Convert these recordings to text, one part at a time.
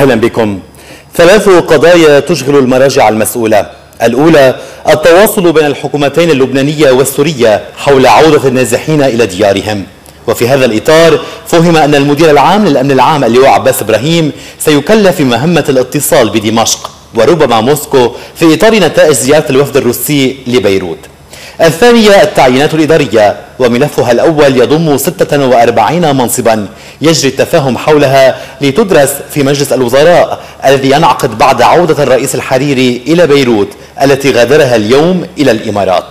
أهلا بكم. ثلاث قضايا تشغل المراجع المسؤولة. الأولى التواصل بين الحكومتين اللبنانية والسورية حول عودة النازحين إلى ديارهم. وفي هذا الإطار فهم أن المدير العام للأمن العام اللواء عباس إبراهيم سيكلف بمهمة الاتصال بدمشق وربما موسكو في إطار نتائج زيارة الوفد الروسي لبيروت. الثانية التعيينات الإدارية وملفها الأول يضم 46 منصبا يجري التفاهم حولها لتدرس في مجلس الوزراء الذي ينعقد بعد عودة الرئيس الحريري إلى بيروت التي غادرها اليوم إلى الإمارات.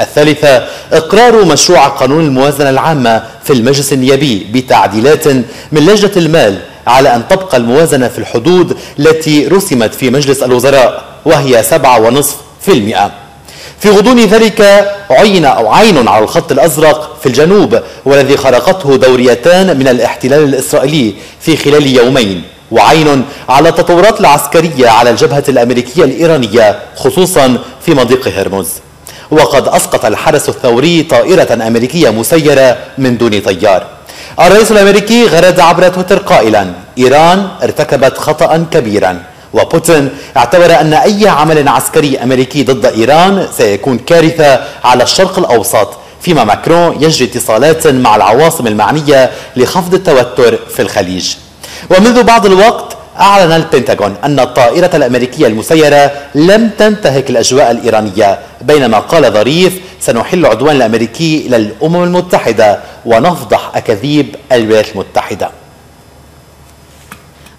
الثالثة إقرار مشروع قانون الموازنة العامة في المجلس النيابي بتعديلات من لجنة المال على أن تبقى الموازنة في الحدود التي رسمت في مجلس الوزراء وهي 7.5% في غضون ذلك عين أو عين على الخط الأزرق في الجنوب والذي خرقته دوريتان من الاحتلال الإسرائيلي في خلال يومين. وعين على التطورات العسكرية على الجبهة الأمريكية الإيرانية خصوصا في مضيق هرمز. وقد أسقط الحرس الثوري طائرة أمريكية مسيرة من دون طيار. الرئيس الأمريكي غرد عبر تويتر قائلا إيران ارتكبت خطأ كبيرا. وبوتين اعتبر أن أي عمل عسكري أمريكي ضد إيران سيكون كارثة على الشرق الأوسط فيما ماكرون يجري اتصالات مع العواصم المعنية لخفض التوتر في الخليج. ومنذ بعض الوقت أعلن البنتاغون أن الطائرة الأمريكية المسيرة لم تنتهك الأجواء الإيرانية بينما قال ظريف سنحل العدوان الأمريكي إلى الأمم المتحدة ونفضح أكاذيب الولايات المتحدة.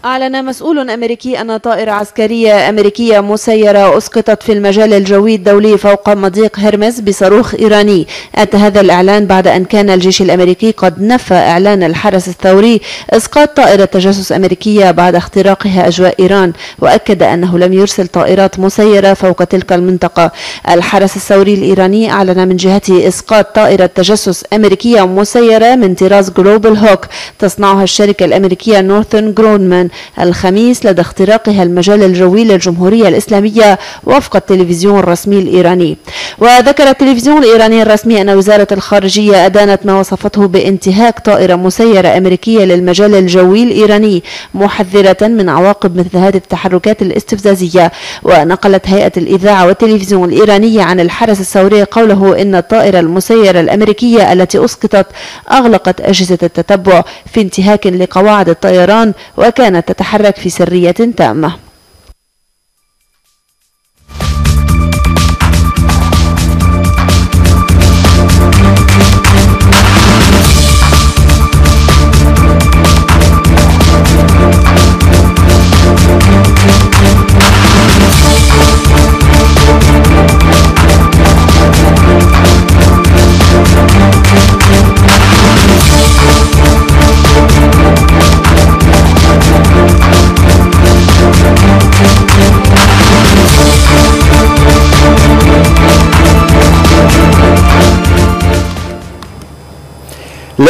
أعلن مسؤول أمريكي أن طائرة عسكرية أمريكية مسيرة أسقطت في المجال الجوي الدولي فوق مضيق هرمز بصاروخ إيراني. أتى هذا الإعلان بعد أن كان الجيش الأمريكي قد نفى إعلان الحرس الثوري إسقاط طائرة تجسس أمريكية بعد اختراقها أجواء إيران وأكد أنه لم يرسل طائرات مسيرة فوق تلك المنطقة. الحرس الثوري الإيراني أعلن من جهته إسقاط طائرة تجسس أمريكية مسيرة من طراز جلوبال هوك تصنعها الشركة الأمريكية نورثروب جرومان الخميس لدى اختراقها المجال الجوي للجمهورية الإسلامية وفق التلفزيون الرسمي الإيراني. وذكر التلفزيون الإيراني الرسمي أن وزارة الخارجية أدانت ما وصفته بانتهاك طائرة مسيرة أمريكية للمجال الجوي الإيراني محذرة من عواقب مثل هذه التحركات الاستفزازية. ونقلت هيئة الإذاعة والتلفزيون الإيرانية عن الحرس الثوري قوله إن الطائرة المسيرة الأمريكية التي أسقطت أغلقت أجهزة التتبع في انتهاك لقواعد الطيران وكانت كانت تتحرك في سرية تامة.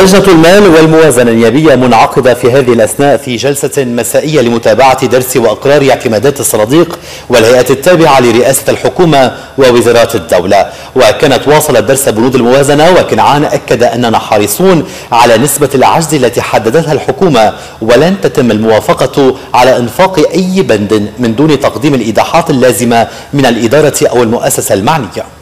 لجنة المال والموازنة النيابية منعقدة في هذه الأثناء في جلسة مسائية لمتابعة درس وأقرار اعتمادات الصناديق والهيئات التابعة لرئاسة الحكومة ووزارات الدولة. وكانت واصلت درس بنود الموازنة وكنعان أكد أننا حريصون على نسبة العجز التي حددتها الحكومة ولن تتم الموافقة على إنفاق أي بند من دون تقديم الإيضاحات اللازمة من الإدارة أو المؤسسة المعنية.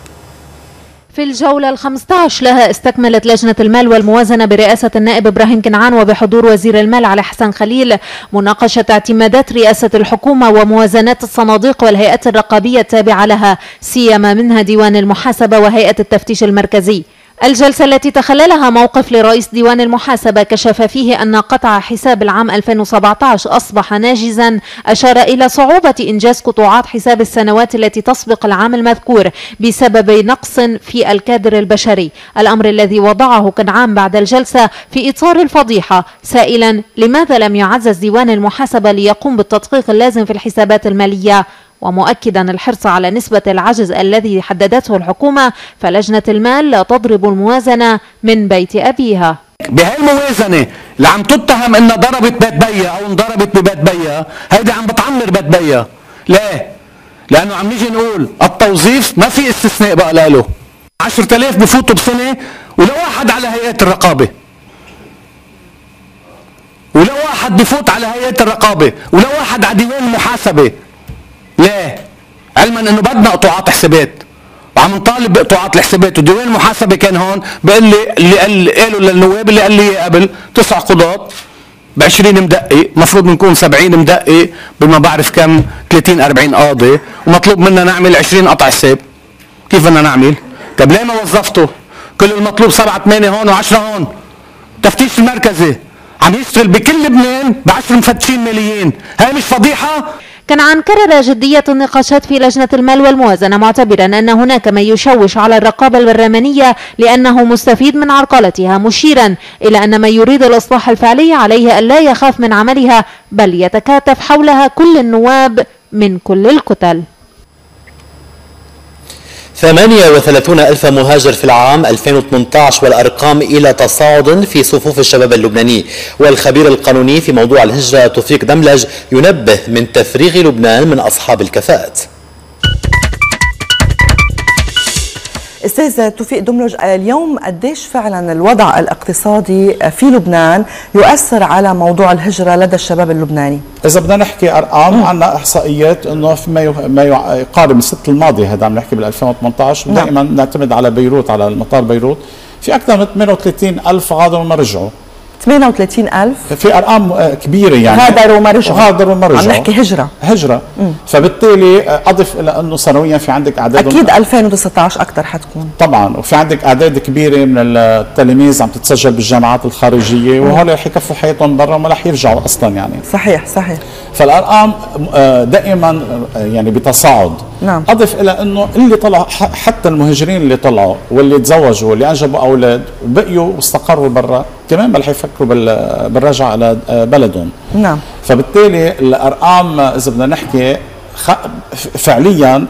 في الجولة ال 15 لها استكملت لجنة المال والموازنة برئاسة النائب إبراهيم كنعان وبحضور وزير المال على حسن خليل مناقشة اعتمادات رئاسة الحكومة وموازنات الصناديق والهيئات الرقابية التابعة لها سيما منها ديوان المحاسبة وهيئة التفتيش المركزي. الجلسة التي تخللها موقف لرئيس ديوان المحاسبة كشف فيه أن قطع حساب العام 2017 أصبح ناجزا أشار إلى صعوبة إنجاز قطوعات حساب السنوات التي تسبق العام المذكور بسبب نقص في الكادر البشري. الأمر الذي وضعه كنعام بعد الجلسة في إطار الفضيحة. سائلا لماذا لم يعزز ديوان المحاسبة ليقوم بالتدقيق اللازم في الحسابات المالية؟ ومؤكدا الحرص على نسبة العجز الذي حددته الحكومة فلجنة المال لا تضرب الموازنة من بيت أبيها. بهاي الموازنة اللي عم تتهم إنها ضربت بيت بيا أو انضربت ببيت بيا هيدي عم بتعمر بيت بيا. ليه؟ لأنه عم نيجي نقول التوظيف ما في استثناء بقى له. 10000 بفوتوا بسنة ولا واحد على هيئات الرقابة. ولا واحد واحد بفوت على هيئه الرقابة. ولا واحد على ديوان المحاسبة. ليه؟ علما إنه بدنا قطوعات حسابات. وعم نطالب بقطوعات الحسابات. وديوان المحاسبه كان هون؟ بقول لي اللي قال قالوا للنواب اللي قال لي قبل تسع قضاة ب 20 مدقق. المفروض بنكون 70 مدقق بما بعرف كم 30 40 قاضي. ومطلوب منا نعمل 20 قطع حساب. كيف بدنا نعمل؟ طب ليه ما وظفته؟ كل المطلوب سبعة ثمانية هون و10 هون. تفتيش المركزي. عم يشتغل بكل لبنان ب 10 مفتشين ماليين. هاي مش فضيحة؟ كنعان كرر جدية النقاشات في لجنة المال والموازنة معتبرا أن هناك ما يشوش على الرقابة البرلمانية لأنه مستفيد من عرقلتها مشيرا إلى أن من يريد الإصلاح الفعلي عليه أن لا يخاف من عملها بل يتكاتف حولها كل النواب من كل الكتل 38 ألف مهاجر في العام 2018 والأرقام إلى تصاعد في صفوف الشباب اللبناني. والخبير القانوني في موضوع الهجرة توفيق دملج ينبه من تفريغ لبنان من أصحاب الكفاءات. أستاذ توفيق دملج اليوم قديش فعلا الوضع الاقتصادي في لبنان يؤثر على موضوع الهجرة لدى الشباب اللبناني؟ إذا بدنا نحكي ارقام عندنا إحصائيات إنه في ما ما يقارب الست الماضي هذا عم نحكي بال 2018 نعم. دائما نعتمد على بيروت على المطار بيروت. في أكثر من 38 ألف غادروا وما رجعوا. 38000 في أرقام آه، كبيرة يعني. غادروا وما رجعوا غادروا وما رجعوا عم نحكي هجرة. هجرة. مم. فبالتالي آه، أضف إلى أنه سنويا في عندك أعداد أكيد 2019 أكثر حتكون. طبعا. وفي عندك أعداد كبيرة من التلاميذ عم تتسجل بالجامعات الخارجية وهول رح يكفوا حياتهم برا وما رح يرجعوا أصلا يعني. صحيح صحيح. فالأرقام آه، دائما يعني بتصاعد. نعم. أضف إلى إنه اللي طلع حتى المهاجرين اللي طلعوا واللي تزوجوا واللي انجبوا أولاد وبقيوا واستقروا برا كمان ما رح يفكروا بالرجعة على بلدهم. نعم. فبالتالي الأرقام إذا بدنا نحكي فعليا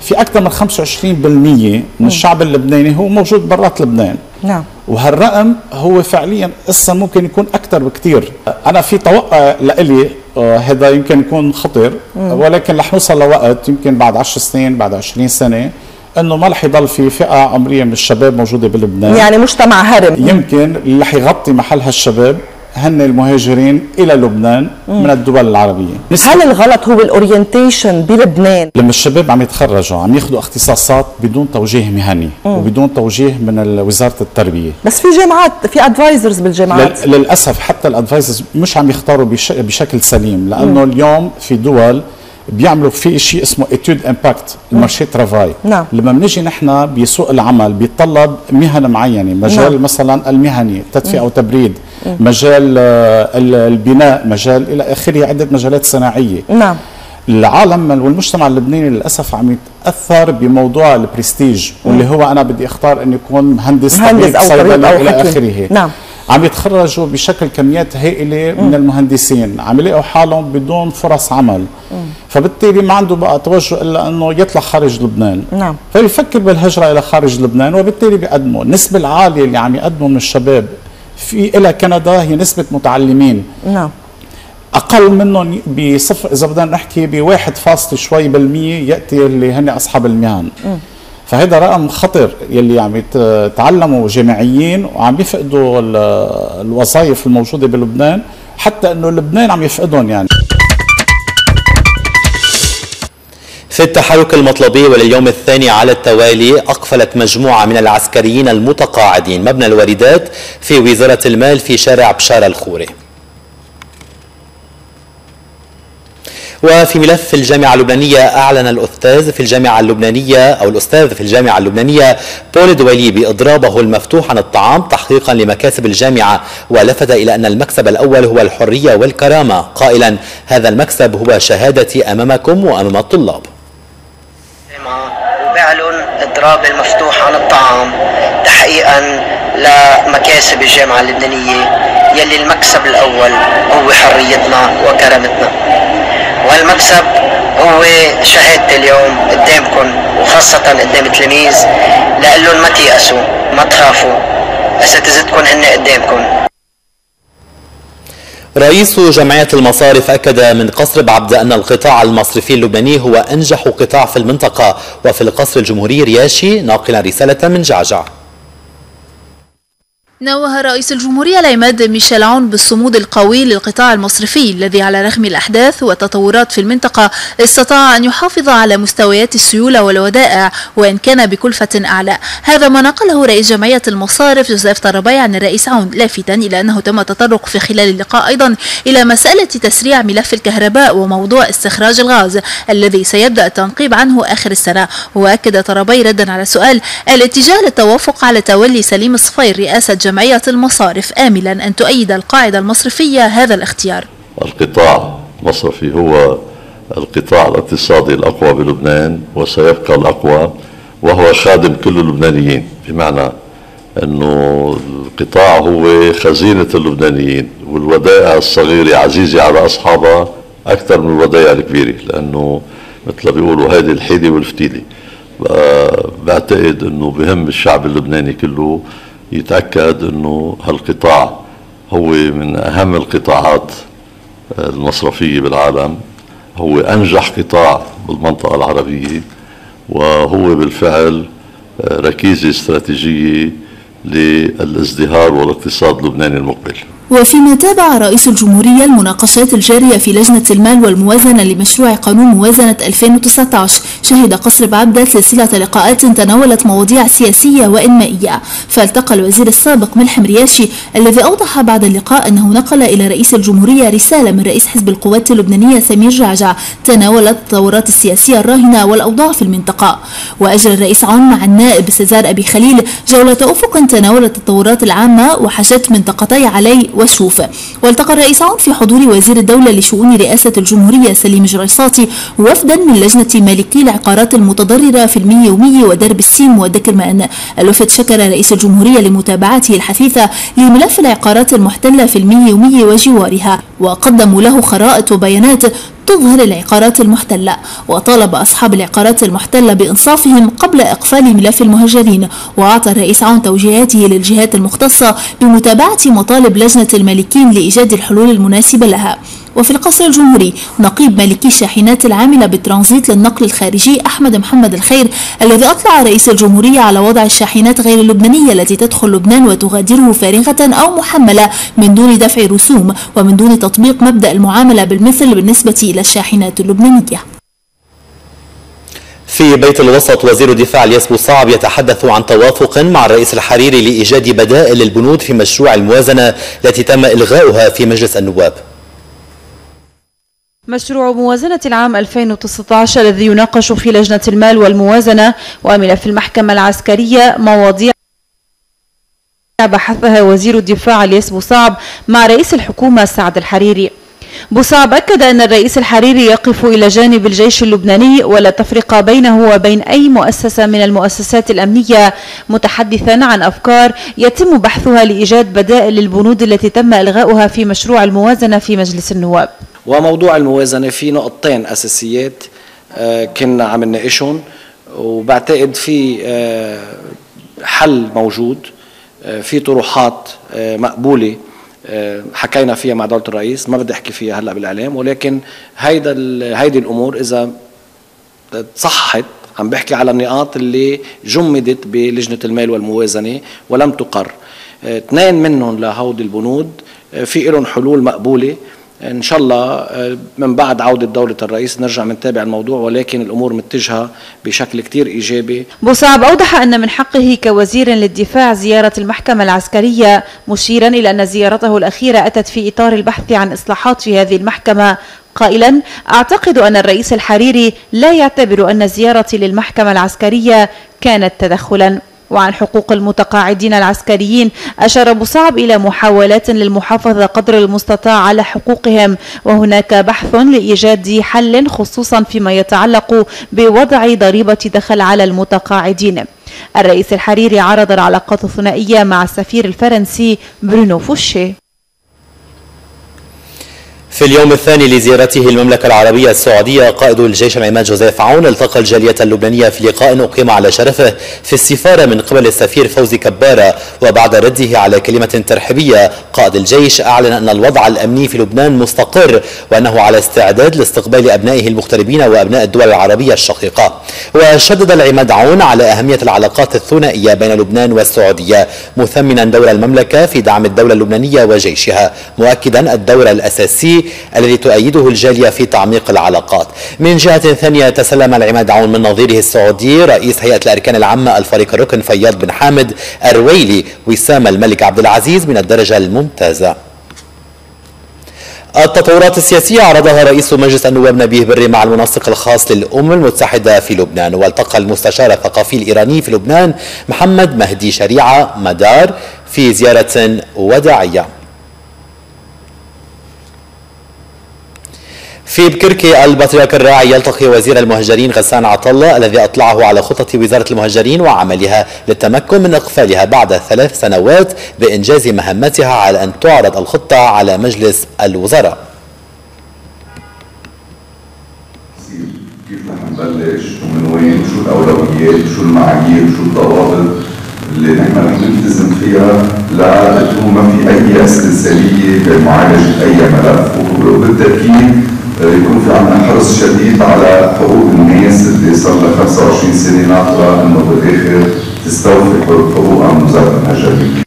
في أكثر من 25% من الشعب اللبناني هو موجود برات لبنان. نعم. وهالرقم هو فعليا قصة ممكن يكون أكثر بكثير. أنا في توقع لإلي آه، هذا يمكن يكون خطر ولكن رح نوصل لوقت يمكن بعد 10 سنين بعد 20 سنة إنه ما رح يضل في فئة عمرية من الشباب موجودة بلبنان. يعني مجتمع هرم. يمكن اللي رح يغطي محل هالشباب. هن المهاجرين إلى لبنان مم. من الدول العربية هل الغلط هو الاورينتيشن بلبنان لما الشباب عم يتخرجوا عم ياخذوا اختصاصات بدون توجيه مهني مم. وبدون توجيه من وزارة التربية بس في جامعات في advisors بالجامعات للأسف حتى ال advisors مش عم يختاروا بشكل سليم لأنه مم. اليوم في دول بيعملوا في شيء اسمه étude impact ال marché travail نعم. لما بنيجي نحن بسوق العمل بيتطلب مهن معينة مجال نعم. مثلا المهني تدفئة وتبريد. مجال آه، البناء مجال إلى آخره عدة مجالات صناعية. نعم. العالم والمجتمع اللبناني للأسف عم يتأثر بموضوع البرستيج واللي هو أنا بدي أختار اني اكون مهندس مهندس أو طبيب أو إلى آخره. نعم. عم يتخرجوا بشكل كميات هائلة من المهندسين. عم يلاقوا حالهم بدون فرص عمل. فبالتالي ما عنده بقى توجه إلا أنه يطلع خارج لبنان. نعم. فيفكر بالهجرة إلى خارج لبنان وبالتالي بيقدموا. النسبة العالية اللي عم يقدموا من الشباب في إلى كندا هي نسبة متعلمين. نعم. أقل منهم بصفر إذا بدنا نحكي بواحد فاصل شوي بالمية يأتي اللي هن أصحاب المهن. فهذا رقم خطر يلي عم يتعلموا جامعيين وعم يفقدوا الوظائف الموجودة بلبنان حتى إنه لبنان عم يفقدهم يعني. في التحرك المطلبي ولليوم الثاني على التوالي أقفلت مجموعة من العسكريين المتقاعدين مبنى الواردات في وزارة المال في شارع بشارة الخوري. وفي ملف الجامعة اللبنانية أعلن الأستاذ في الجامعة اللبنانية أو الأستاذ في الجامعة اللبنانية بول دوالي بإضرابه المفتوح عن الطعام تحقيقا لمكاسب الجامعة ولفت إلى أن المكسب الأول هو الحرية والكرامة. قائلا هذا المكسب هو شهادتي أمامكم وأمام الطلاب. وبيعلن إضراب المفتوح عن الطعام. تحقيقا لمكاسب الجامعة اللبنانية يلي المكسب الأول هو حريتنا وكرامتنا. والمكسب هو شهادتي اليوم قدامكم وخاصة قدام التلاميذ لهم ما تيأسوا ما تخافوا. أساتذتكم هن قدامكم رئيس جمعية المصارف أكد من قصر بعبد أن القطاع المصرفي اللبناني هو أنجح قطاع في المنطقة وفي القصر الجمهوري رياشي ناقلا رسالة من جعجع. نوه رئيس الجمهورية العماد ميشيل عون بالصمود القوي للقطاع المصرفي الذي على رغم الأحداث والتطورات في المنطقة استطاع أن يحافظ على مستويات السيولة والودائع وإن كان بكلفة أعلى. هذا ما نقله رئيس جمعية المصارف جوزيف طربي عن الرئيس عون لافتا إلى أنه تم التطرق في خلال اللقاء أيضا إلى مسألة تسريع ملف الكهرباء وموضوع استخراج الغاز الذي سيبدأ التنقيب عنه آخر السنة. وأكد طربي ردا على سؤال الاتجاه للتوافق على تولي سليم صفير رئاسة جمعية المصارف آملا أن تؤيد القاعدة المصرفية هذا الاختيار. القطاع المصرفي هو القطاع الاقتصادي الأقوى بلبنان وسيبقى الأقوى وهو خادم كل اللبنانيين بمعنى أنه القطاع هو خزينة اللبنانيين والودائع الصغيرة عزيزة على أصحابها أكثر من الودائع الكبيرة لأنه مثل بيقولوا هذه الحيلة والفتيلة. بعتقد أنه بهم الشعب اللبناني كله يتأكد أنه هالقطاع هو من أهم القطاعات المصرفية بالعالم. هو أنجح قطاع بالمنطقة العربية وهو بالفعل ركيزة استراتيجية للازدهار والاقتصاد اللبناني المقبل. وفيما تابع رئيس الجمهورية المناقشات الجارية في لجنة المال والموازنة لمشروع قانون موازنة 2019 شهد قصر بعبدة سلسلة لقاءات تناولت مواضيع سياسية وإنمائية. فالتقى الوزير السابق ملحم رياشي الذي أوضح بعد اللقاء أنه نقل إلى رئيس الجمهورية رسالة من رئيس حزب القوات اللبنانية سمير جعجع تناولت التطورات السياسية الراهنة والأوضاع في المنطقة. وأجرى الرئيس عون مع النائب سيزار أبي خليل جولة أفق تناولت التطورات العامة وحشت منطقتي علي وشوف والتقى الرئيس عون في حضور وزير الدولة لشؤون رئاسة الجمهورية سليم جريصاتي وفدا من لجنة مالكي العقارات المتضررة في المية ومية ودرب السيم ودكرمان الوفد شكر رئيس الجمهورية لمتابعته الحثيثة لملف العقارات المحتلة في المية ومية وجوارها وقدموا له خرائط وبيانات تظهر العقارات المحتلة وطالب أصحاب العقارات المحتلة بإنصافهم قبل إقفال ملف المهجرين وأعطى الرئيس عون توجيهاته للجهات المختصة بمتابعة مطالب لجنة المالكين لإيجاد الحلول المناسبة لها. وفي القصر الجمهوري نقيب مالكي الشاحنات العاملة بالترانزيت للنقل الخارجي أحمد محمد الخير الذي أطلع رئيس الجمهورية على وضع الشاحنات غير اللبنانية التي تدخل لبنان وتغادره فارغة أو محملة من دون دفع رسوم ومن دون تطبيق مبدأ المعاملة بالمثل بالنسبة إلى الشاحنات اللبنانية. في بيت الوسط وزير الدفاع الياس بوصعب يتحدث عن توافق مع الرئيس الحريري لإيجاد بدائل للبنود في مشروع الموازنة التي تم إلغاؤها في مجلس النواب. مشروع موازنة العام 2019 الذي يناقش في لجنة المال والموازنة وملف المحكمة العسكرية مواضيع بحثها وزير الدفاع الياس بوصعب مع رئيس الحكومة سعد الحريري. بوصعب أكد أن الرئيس الحريري يقف إلى جانب الجيش اللبناني ولا تفرق بينه وبين أي مؤسسة من المؤسسات الأمنية. متحدثا عن أفكار يتم بحثها لإيجاد بدائل للبنود التي تم إلغاؤها في مشروع الموازنة في مجلس النواب. وموضوع الموازنة في نقطتين أساسيات آه، كنا عم نناقشهم وبعتقد في آه، حل موجود آه، في طروحات مقبولة. حكينا فيها مع دولة الرئيس ما بدي أحكي فيها هلأ بالإعلام ولكن هيدا هيدي الأمور إذا تصحت عم بحكي على النقاط اللي جمدت بلجنة المال والموازنة ولم تقر. اثنين منهم لهودي البنود في لهم حلول مقبولة إن شاء الله آه، من بعد عودة دولة الرئيس نرجع نتابع الموضوع ولكن الأمور متجهة بشكل كثير إيجابي. بوصعب أوضح أن من حقه كوزير للدفاع زيارة المحكمة العسكرية مشيرا إلى أن زيارته الأخيرة أتت في إطار البحث عن إصلاحات في هذه المحكمة. قائلا أعتقد أن الرئيس الحريري لا يعتبر أن زيارتي للمحكمة العسكرية كانت تدخلا. وعن حقوق المتقاعدين العسكريين أشار أبو إلى محاولات للمحافظة قدر المستطاع على حقوقهم وهناك بحث لإيجاد حل خصوصا فيما يتعلق بوضع ضريبة دخل على المتقاعدين. الرئيس الحريري عرض العلاقات الثنائية مع السفير الفرنسي برونو فوشي. في اليوم الثاني لزيارته المملكة العربية السعودية قائد الجيش العماد جوزيف عون التقى الجالية اللبنانية في لقاء أقيم على شرفه في السفارة من قبل السفير فوزي كبارة وبعد رده على كلمة ترحيبية. قائد الجيش أعلن أن الوضع الأمني في لبنان مستقر وأنه على استعداد لاستقبال أبنائه المغتربين وأبناء الدول العربية الشقيقة. وشدد العماد عون على أهمية العلاقات الثنائية بين لبنان والسعودية مثمنا دور المملكة في دعم الدولة اللبنانية وجيشها مؤكدا الدور الأساسي الذي تؤيده الجالية في تعميق العلاقات. من جهة ثانية تسلم العماد عون من نظيره السعودي رئيس هيئة الأركان العامة الفريق الركن فياض بن حامد الرويلي وسام الملك عبد العزيز من الدرجة الممتازة. التطورات السياسية عرضها رئيس مجلس النواب نبيه بري مع المنسق الخاص للأمم المتحدة في لبنان والتقى المستشار الثقافي الإيراني في لبنان محمد مهدي شريعة مدار في زيارة وداعية. في بكركي البطريرك الراعي يلتقي وزير المهجرين غسان عطلة الذي أطلعه على خطط وزارة المهجرين وعملها للتمكن من إقفالها بعد ثلاث سنوات بإنجاز مهمتها على أن تعرض الخطة على مجلس الوزراء. كيف رح نبلش؟ ومن وين؟ وشو الأولويات؟ وشو المعايير؟ وشو الضوابط اللي نحن رح نلتزم فيها؟ لتكون ما في أي استرسالية بمعالجة أي ملف. وبالتأكيد يكون في عندنا حرص شديد على حقوق الناس اللي صار لها 25 سنة ناطره انه بالاخر تستوفي حقوقها من وزاره المهاجرين.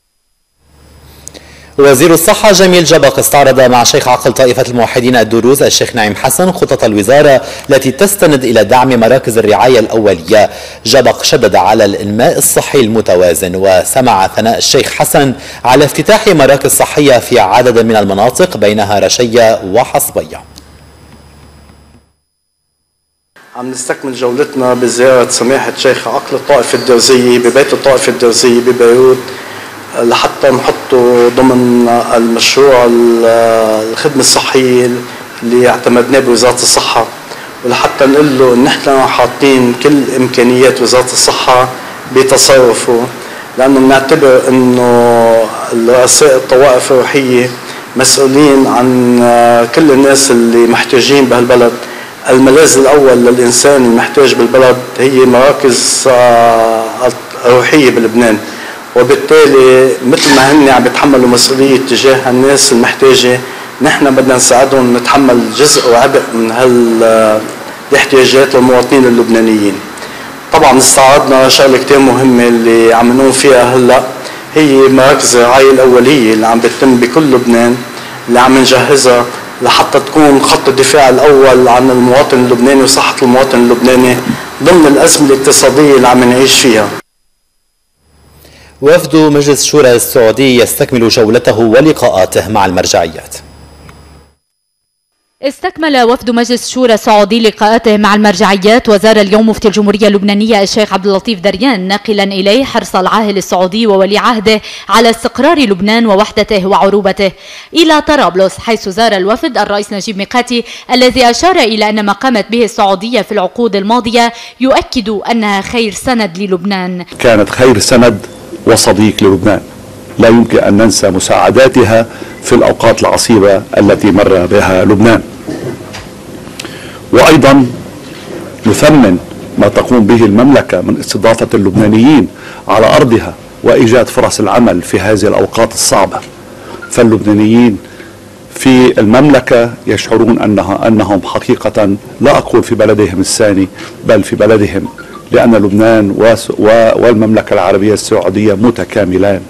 وزير الصحة جميل جبق استعرض مع شيخ عقل طائفة الموحدين الدروز الشيخ نعيم حسن خطط الوزارة التي تستند إلى دعم مراكز الرعاية الأولية. جبق شدد على الإنماء الصحي المتوازن وسمع ثناء الشيخ حسن على افتتاح مراكز صحية في عدد من المناطق بينها رشية وحصبية. عم نستكمل جولتنا بزيارة سماحة شيخ عقل الطائفة الدرزية ببيت الطائفة الدرزية ببيروت لحتى نحطه ضمن المشروع الخدمة الصحية اللي اعتمدناه بوزارة الصحة. ولحتى نقول له إن إحنا حاطين كل إمكانيات وزارة الصحة بتصرفه لأنه بنعتبر إنه رؤساء الطوائف الروحية مسؤولين عن كل الناس اللي محتاجين بهالبلد. الملاذ الأول للإنسان المحتاج بالبلد هي مراكز آه، روحية بلبنان. وبالتالي مثل ما هن عم يتحملوا مسؤولية تجاه الناس المحتاجة نحن بدنا نساعدهم نتحمل جزء وعبء من هالاحتياجات للمواطنين اللبنانيين. طبعا استعرضنا شغلة كثير مهمة اللي عم نقوم فيها هلأ هي مراكز الرعاية الأولية اللي عم بتتم بكل لبنان اللي عم نجهزها لحتى تكون خط الدفاع الأول عن المواطن اللبناني وصحة المواطن اللبناني ضمن الأزمة الاقتصادية اللي عم نعيش فيها. وفد مجلس شورى السعودي يستكمل جولته ولقاءاته مع المرجعيات. استكمل وفد مجلس شورى السعودي لقاءاته مع المرجعيات وزار اليوم مفتي الجمهورية اللبنانية الشيخ عبد اللطيف دريان ناقلا إليه حرص العاهل السعودي وولي عهده على استقرار لبنان ووحدته وعروبته. إلى طرابلس حيث زار الوفد الرئيس نجيب ميقاتي الذي أشار إلى أن ما قامت به السعودية في العقود الماضية يؤكد أنها خير سند للبنان. كانت خير سند وصديق للبنان. لا يمكن أن ننسى مساعداتها في الأوقات العصيبة التي مر بها لبنان. وأيضا نثمن ما تقوم به المملكة من استضافة اللبنانيين على أرضها وإيجاد فرص العمل في هذه الأوقات الصعبة. فاللبنانيين في المملكة يشعرون انها أنهم حقيقه لا أقول في بلدهم الثاني بل في بلدهم لأن لبنان والمملكة العربية السعودية متكاملان.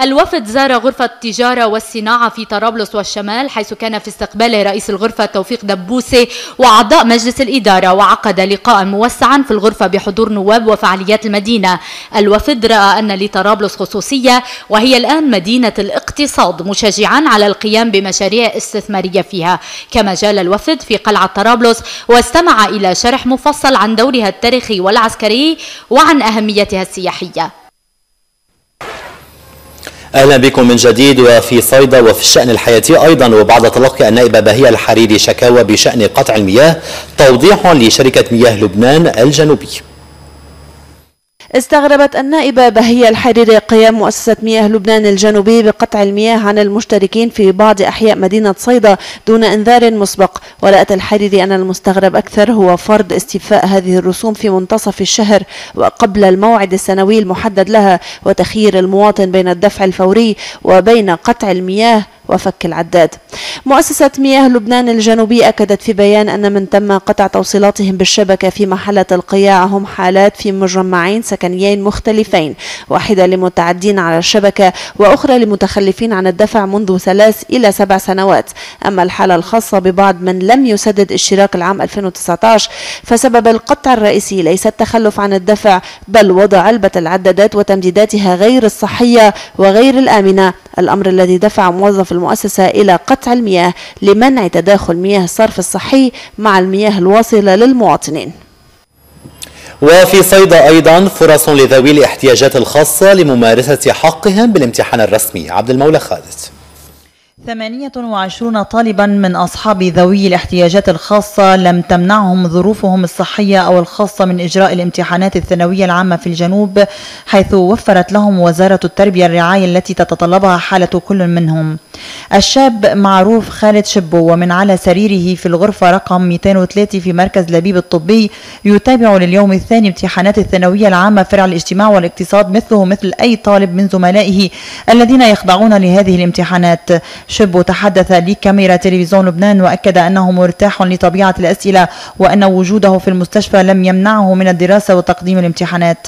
الوفد زار غرفة التجارة والصناعة في طرابلس والشمال حيث كان في استقباله رئيس الغرفة توفيق دبوسي وأعضاء مجلس الإدارة وعقد لقاء موسعا في الغرفة بحضور نواب وفعاليات المدينة. الوفد رأى أن لطرابلس خصوصية وهي الآن مدينة الاقتصاد مشجعا على القيام بمشاريع استثمارية فيها. كما جال الوفد في قلعة طرابلس واستمع إلى شرح مفصل عن دورها التاريخي والعسكري وعن أهميتها السياحية. أهلا بكم من جديد وفي صيدا وفي الشأن الحياتي أيضا وبعد تلقي النائبة بهية الحريري شكاوى بشأن قطع المياه توضيح لشركة مياه لبنان الجنوبي. استغربت النائبة بهية الحريري قيام مؤسسة مياه لبنان الجنوبي بقطع المياه عن المشتركين في بعض أحياء مدينة صيدا دون إنذار مسبق. ورأت الحريري أن المستغرب أكثر هو فرض استيفاء هذه الرسوم في منتصف الشهر وقبل الموعد السنوي المحدد لها وتخيير المواطن بين الدفع الفوري وبين قطع المياه وفك العداد. مؤسسة مياه لبنان الجنوبي أكدت في بيان أن من تم قطع توصيلاتهم بالشبكة في محلة القياع هم حالات في مجمعين سكنيين مختلفين واحدة لمتعدين على الشبكة وأخرى لمتخلفين عن الدفع منذ ثلاث إلى سبع سنوات. أما الحالة الخاصة ببعض من لم يسدد اشتراك العام 2019 فسبب القطع الرئيسي ليس التخلف عن الدفع بل وضع علبة العدادات وتمديداتها غير الصحية وغير الآمنة. الأمر الذي دفع موظف المؤسسة إلى قطع المياه لمنع تداخل مياه الصرف الصحي مع المياه الواصلة للمواطنين. وفي صيدا أيضا فرص لذوي الاحتياجات الخاصة لممارسة حقهم بالامتحان الرسمي. عبد المولى خالد. 28 طالبا من أصحاب ذوي الاحتياجات الخاصة لم تمنعهم ظروفهم الصحية أو الخاصة من إجراء الامتحانات الثانوية العامة في الجنوب حيث وفرت لهم وزارة التربية الرعاية التي تتطلبها حالة كل منهم. الشاب معروف خالد شبو ومن على سريره في الغرفة رقم 203 في مركز لبيب الطبي يتابع لليوم الثاني امتحانات الثانوية العامة فرع الاجتماع والاقتصاد مثله مثل أي طالب من زملائه الذين يخضعون لهذه الامتحانات. شبو تحدث لكاميرا تلفزيون لبنان وأكد أنه مرتاح لطبيعة الأسئلة وأن وجوده في المستشفى لم يمنعه من الدراسة وتقديم الامتحانات.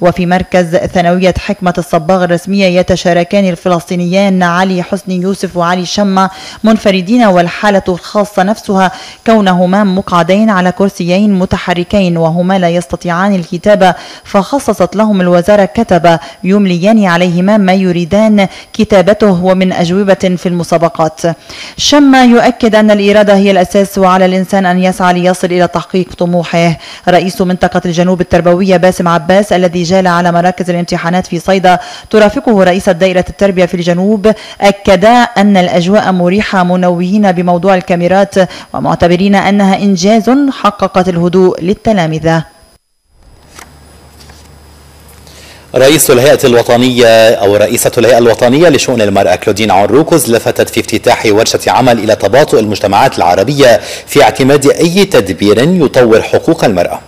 وفي مركز ثانوية حكمة الصباغ الرسمية يتشاركان الفلسطينيان علي حسني يوسف وعلي شمة منفردين والحالة الخاصة نفسها كونهما مقعدين على كرسيين متحركين وهما لا يستطيعان الكتابة فخصصت لهم الوزارة كتب يمليان عليهما ما يريدان كتابته ومن أجوبة في المسابقات. شما يؤكد أن الإرادة هي الأساس وعلى الإنسان أن يسعى ليصل إلى تحقيق طموحه. رئيس منطقة الجنوب التربوية باسم عباس الذي جال على مراكز الامتحانات في صيدا ترافقه رئيسة دائرة التربية في الجنوب أكدا أن الأجواء مريحة منوهين بموضوع الكاميرات ومعتبرين أنها إنجاز حققت الهدوء للتلامذة. رئيس الهيئة الوطنية أو رئيسة الهيئة الوطنية لشؤون المرأة كلودين عروكوز لفتت في افتتاح ورشة عمل إلى تباطؤ المجتمعات العربية في اعتماد أي تدبير يطور حقوق المرأة.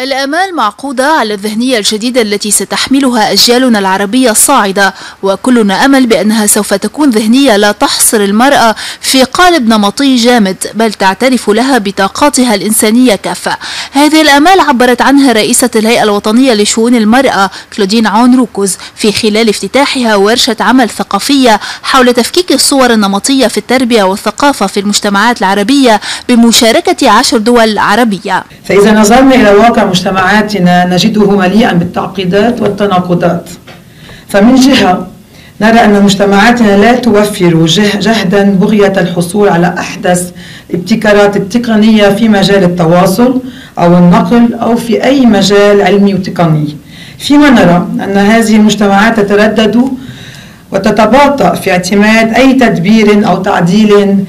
الآمال معقودة على الذهنية الجديدة التي ستحملها أجيالنا العربية الصاعدة وكلنا أمل بأنها سوف تكون ذهنية لا تحصر المرأة في قالب نمطي جامد بل تعترف لها بطاقاتها الإنسانية كافة. هذه الآمال عبرت عنها رئيسة الهيئة الوطنية لشؤون المرأة كلودين عون روكوز في خلال افتتاحها ورشة عمل ثقافية حول تفكيك الصور النمطية في التربية والثقافة في المجتمعات العربية بمشاركة عشر دول عربية. فإذا نظرنا إلى واقع مجتمعاتنا نجده مليئا بالتعقيدات والتناقضات. فمن جهة نرى أن مجتمعاتنا لا توفر جهدا بغية الحصول على أحدث الابتكارات التقنية في مجال التواصل أو النقل أو في أي مجال علمي وتقني. فيما نرى أن هذه المجتمعات تتردد وتتباطأ في اعتماد أي تدبير أو تعديل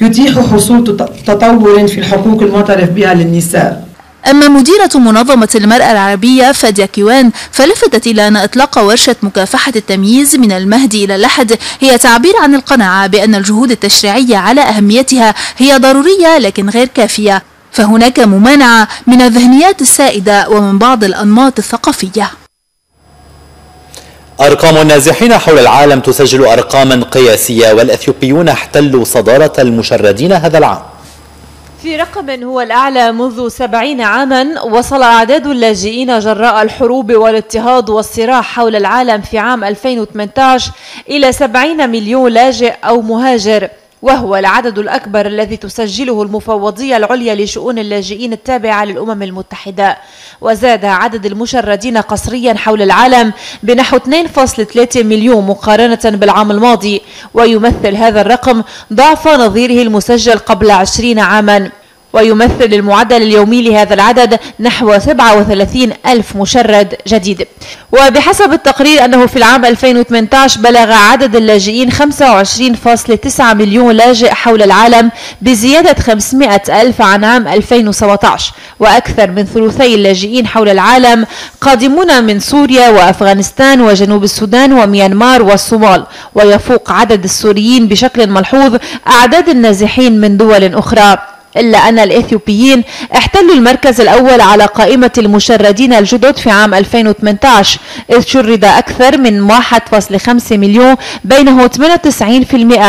يتيح حصول تطور في الحقوق المعترف بها للنساء. أما مديرة منظمة المرأة العربية فاديا كيوان فلفتت إلى أن إطلاق ورشة مكافحة التمييز من المهد إلى اللحد. هي تعبير عن القناعة بأن الجهود التشريعية على أهميتها هي ضرورية لكن غير كافية. فهناك ممانعة من الذهنيات السائدة ومن بعض الأنماط الثقافية. أرقام النازحين حول العالم تسجل أرقاما قياسية والأثيوبيون احتلوا صدارة المشردين هذا العام. في رقم هو الأعلى منذ سبعين عاما وصل أعداد اللاجئين جراء الحروب والاضطهاد والصراع حول العالم في عام 2018 إلى 70 مليون لاجئ أو مهاجر. وهو العدد الأكبر الذي تسجله المفوضية العليا لشؤون اللاجئين التابعة للأمم المتحدة. وزاد عدد المشردين قسريا حول العالم بنحو 2.3 مليون مقارنة بالعام الماضي. ويمثل هذا الرقم ضعف نظيره المسجل قبل 20 عاما. ويمثل المعدل اليومي لهذا العدد نحو 37 ألف مشرد جديد. وبحسب التقرير أنه في العام 2018 بلغ عدد اللاجئين 25.9 مليون لاجئ حول العالم بزيادة 500 ألف عن عام 2017 وأكثر من ثلثي اللاجئين حول العالم قادمون من سوريا وأفغانستان وجنوب السودان وميانمار والصومال. ويفوق عدد السوريين بشكل ملحوظ أعداد النازحين من دول أخرى. إلا أن الإثيوبيين احتلوا المركز الأول على قائمة المشردين الجدد في عام 2018 إذ شرد أكثر من 1.5 مليون بينه 98%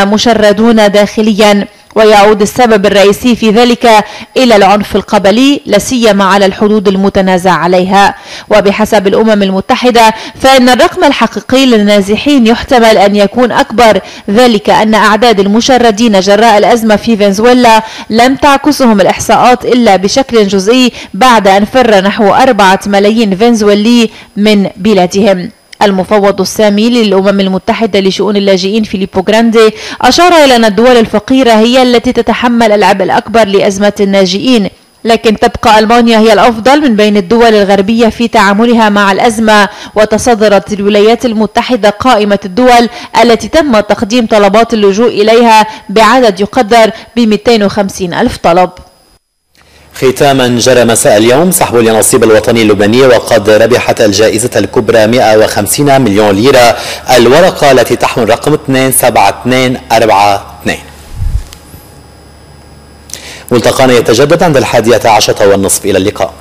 مشردون داخلياً. ويعود السبب الرئيسي في ذلك إلى العنف القبلي لسيما على الحدود المتنازع عليها. وبحسب الأمم المتحدة فإن الرقم الحقيقي للنازحين يحتمل أن يكون أكبر. ذلك أن أعداد المشردين جراء الأزمة في فنزويلا لم تعكسهم الإحصاءات إلا بشكل جزئي بعد أن فر نحو أربعة ملايين فنزويلي من بلادهم. المفوض السامي للأمم المتحدة لشؤون اللاجئين فيليبو جراندي أشار إلى أن الدول الفقيرة هي التي تتحمل العبء الأكبر لأزمة اللاجئين لكن تبقى ألمانيا هي الأفضل من بين الدول الغربية في تعاملها مع الأزمة وتصدرت الولايات المتحدة قائمة الدول التي تم تقديم طلبات اللجوء إليها بعدد يقدر ب 250 ألف طلب. ختاما جرى مساء اليوم سحب اليانصيب الوطني اللبناني وقد ربحت الجائزة الكبرى 150 مليون ليرة الورقة التي تحمل رقم 27242 ملتقانا يتجدد عند الحادية عشرة والنصف إلى اللقاء.